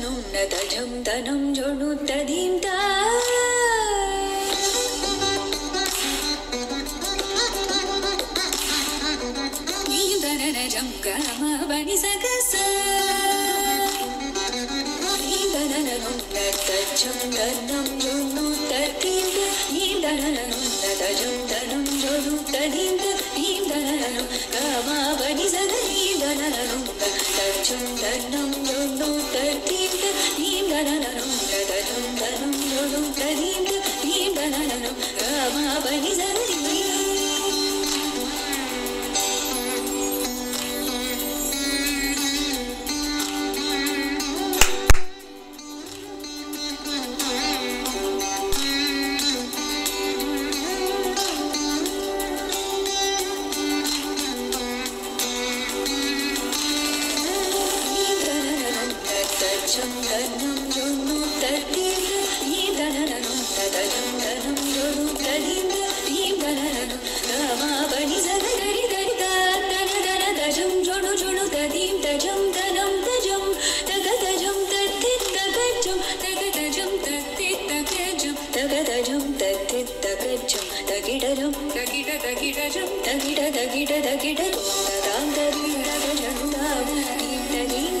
तजं तनं जोणुत्तदीं ता नीदननजं गमवनि सकस नीदननं तज्जं तन्नं जोणुत्तदीं நீந்தனனும் ததஜுந்தனும் ஜொலுத்த நீந்த நீந்தனனும் காமாபனி சத நீந்தனனும் தச்சுந்தனும் ஜொலுத்த நீந்த நீந்தனனும் ததஜுந்தனும் ஜொலுத்த நீந்த நீந்தனனும் காமாபனி சத தகிட தகிட தகிட தகிட தகிட தகிட தகிட தகிட தகிட தகிட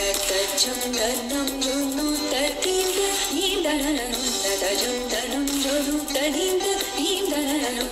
नतचुन्दनं जुनुतटिन्द ईन्दननु नतचुन्दनं जुनुतनिन्द ईन्दननु